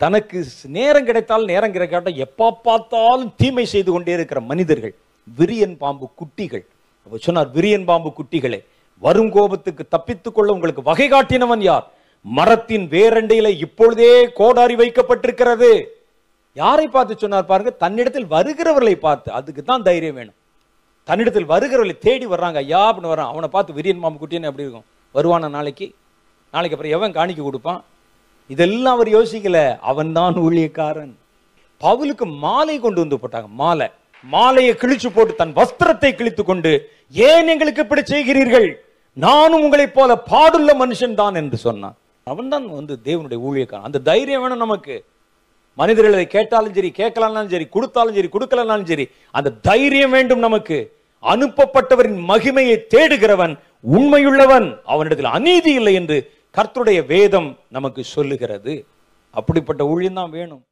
தனக்கு நேரம் கிடைத்தால் நேரம் கிடைக்காட்ட எப்போ பார்த்தாலும் தீமை செய்து கொண்டே இருக்கிற மனிதர்கள் விரியன் பாம்பு குட்டிகள். அவர் சொன்னார் விரியன் பாம்பு குட்டிகளே வரும் கோபத்துக்கு தப்பித்துக் கொள்ள உங்களுக்கு வகை காட்டினவன் யார்? மரத்தின் வேரண்டையில இப்பொழுதே கோடாரி வைக்கப்பட்டிருக்கிறது. யாரை பார்த்து சொன்னார் பாருங்க தன்னிடத்தில் வருகிறவர்களை பார்த்து அதுக்கு தான் தைரியம் வேணும். தன்னிடத்தில் வருகிறவர்களை தேடி வர்றாங்க ஐயா அப்படின்னு வரான் அவனை பார்த்து விரியன் பாம்பு குட்டின்னு எப்படி இருக்கும்? வருவான நாளைக்கு? நாளைக்கு அப்புறம் எவன் காணிக்க கொடுப்பான்? இதெல்லாம் அவர் யோசிக்கல. அவன்தான் ஊழியக்காரன். பவுலுக்கு மாலை கொண்டு வந்து போட்டாங்க. மாலை. மாலையை கிழிச்சு போட்டு தன் வஸ்திரத்தை கிழித்து கொண்டு ஏன் எங்களுக்கு இப்படி செய்கிறீர்கள்? நானும் உங்களைப் போல பாடுள்ள மனுஷன் தான் என்று சொன்னான். அவன்தான் வந்து தேவனுடைய ஊழியக்காரன். அந்த தைரியம் வேணும் நமக்கு. மனிதர்களை கேட்டாலும் சரி கேட்கலாம்னாலும் சரி கொடுத்தாலும் சரி கொடுக்கலனாலும் சரி அந்த தைரியம் வேண்டும் நமக்கு. அனுப்பப்பட்டவரின் மகிமையை தேடுகிறவன் உண்மையுள்ளவன். அவனிடத்தில் அநீதி இல்லை என்று கர்த்தருடைய வேதம் நமக்கு சொல்லுகிறது. அப்படிப்பட்ட ஊழியம் தான் வேணும்.